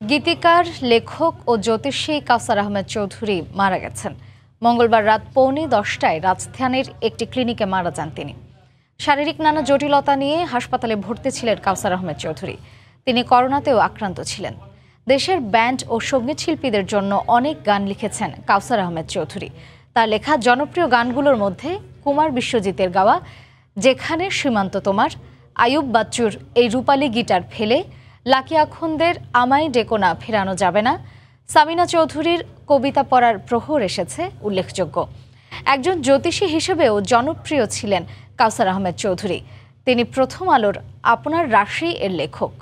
গীতিকার, লেখক ও জ্যোতিষী কাউসার আহমেদ চৌধুরী মারা গেছেন। মঙ্গলবার রাত পৌনে দশটায় রাজধানীর একটি ক্লিনিকে মারা যান তিনি। শারীরিক নানা জটিলতা নিয়ে হাসপাতালে ভর্তি ছিলেন কাউসার আহমেদ চৌধুরী। তিনি করোনাতেও আক্রান্ত ছিলেন। দেশের ব্যান্ড ও সংগীত শিল্পীদের জন্য অনেক গান লিখেছেন কাউসার আহমেদ চৌধুরী। তার লেখা জনপ্রিয় গানগুলোর মধ্যে কুমার বিশ্বজিতের গাওয়া, যেখানে সীমান্ত তোমার, আয়ুব বাচ্চুর এই রূপালী গিটার ফেলে লাকি আখন্দের আমায় ডেকোনা ফেরানো যাবে না। সামিনা চৌধুরীর কবিতা পড়ার প্রহর এসেছে, উল্লেখযোগ্য। একজন জ্যোতিষী হিসেবেও জনপ্রিয় ছিলেন কাউসার আহমেদ চৌধুরী। তিনি প্রথম আলোর আপনার রাশি এর লেখক।